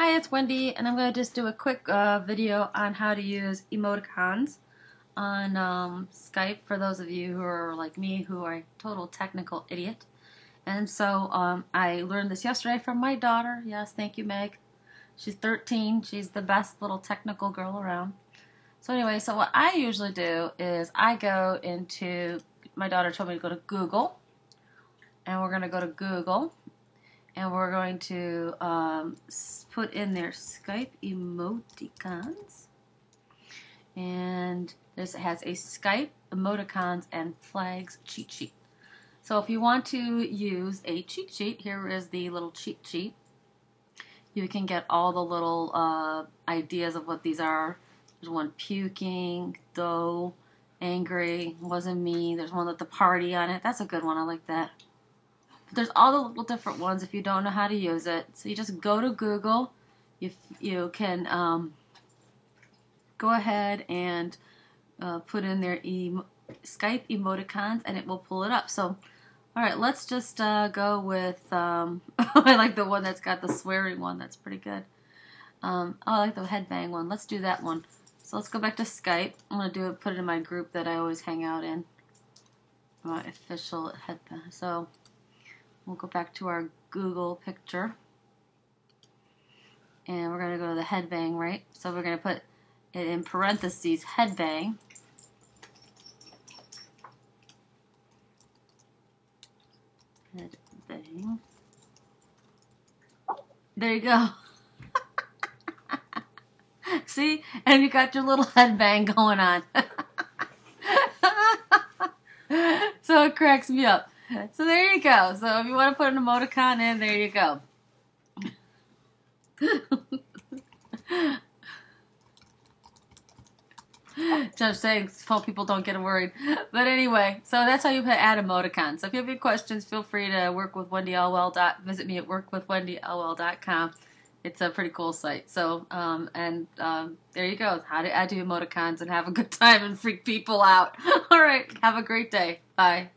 Hi, it's Wendy, and I'm going to just do a quick uh, video on how to use emoticons on um, Skype for those of you who are like me, who are a total technical idiot. And so um, I learned this yesterday from my daughter. Yes, thank you, Meg. She's 13. She's the best little technical girl around. So anyway, so what I usually do is I go into, my daughter told me to go to Google, and we're going to go to Google, and we're going to um, put in their Skype emoticons. And this has a Skype emoticons and flags cheat sheet. So if you want to use a cheat sheet here is the little cheat sheet. You can get all the little uh, ideas of what these are. There's one puking though angry wasn't me. There's one with the party on it. That's a good one. I like that there's all the little different ones if you don't know how to use it. So you just go to Google. You, you can um, go ahead and uh, put in their Skype emoticons and it will pull it up. So, all right, let's just uh, go with, um, I like the one that's got the swearing one. That's pretty good. Um, oh, I like the headbang one. Let's do that one. So let's go back to Skype. I'm going to do it, put it in my group that I always hang out in. My official headbang. So We'll go back to our Google picture. And we're going to go to the headbang, right? So we're going to put it in parentheses, headbang. Headbang. There you go. See? And you got your little headbang going on. so it cracks me up. So there you go. So if you want to put an emoticon in, there you go. Just saying, so people don't get worried. But anyway, so that's how you add emoticons. So if you have any questions, feel free to work with Wendy Elwell. Dot, visit me at workwithwendyelwell.com. It's a pretty cool site. So, um, and um, there you go. How to add emoticons and have a good time and freak people out. All right. Have a great day. Bye.